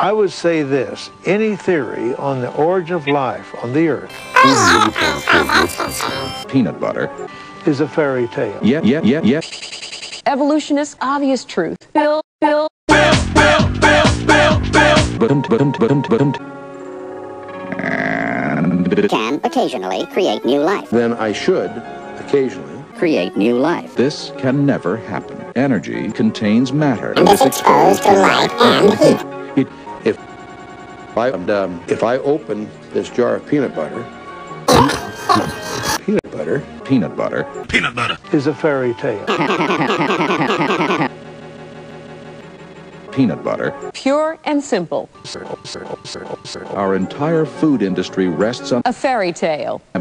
I would say this any theory on the origin of life on the earth Peanut butter. is a fairy tale. Yeah, yeah, yeah, yeah. Evolutionists' obvious truth. Bill, Bill, Button, button, button, button. And can occasionally create new life. then I should occasionally Create new life. this can never happen. Energy contains matter. Is exposed to light and heat. I, um, if I open this jar of peanut butter, peanut butter, peanut butter, peanut butter is a fairy tale. peanut butter, pure and simple. Our entire food industry rests on a fairy tale.